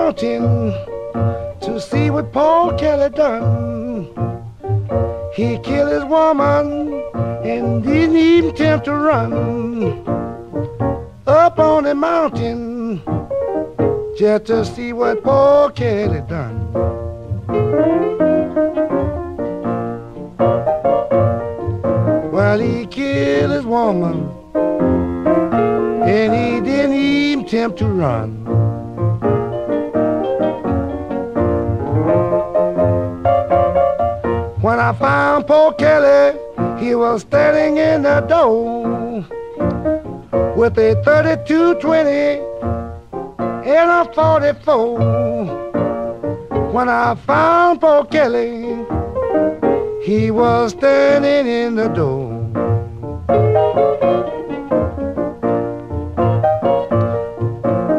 mountain to see what poor Kelly done. He killed his woman and didn't even attempt to run up on the mountain just to see what poor Kelly done. Well, he killed his woman and he didn't even attempt to run. I found poor Kelly, he was standing in the door with a 3220 and a 44. When I found poor Kelly, he was standing in the door.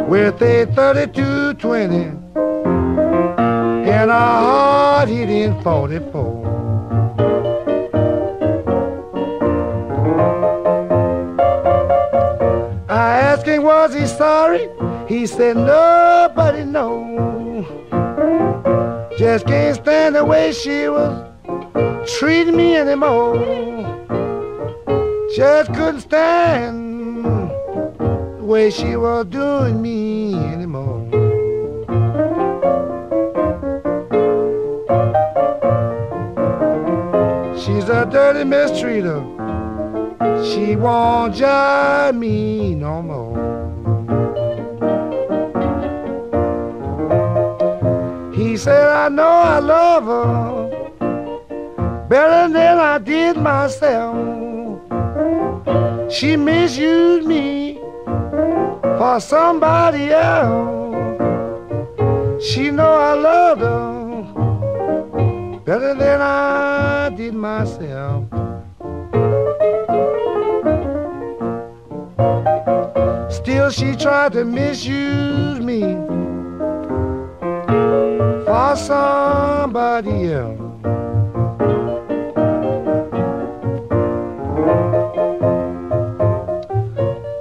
With a 3220 and a hard hitting 44. Was he sorry? He said, nobody knows. Just can't stand the way she was treating me anymore. Just couldn't stand the way she was doing me anymore. She's a dirty mistreater. She won't jive me no more. He said, I know I love her better than I did myself. She misused me for somebody else. She know I loved her better than I did myself. Still she tried to misuse me for somebody else.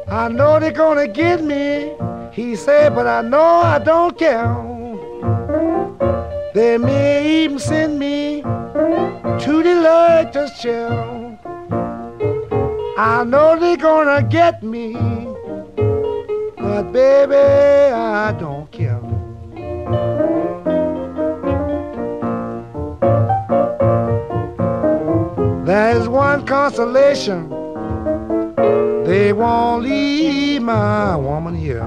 I know they're gonna get me, he said, but I know I don't care. They may even send me to the electric chair. I know they're gonna get me, but baby, I don't care. There's one consolation. They won't leave my woman here.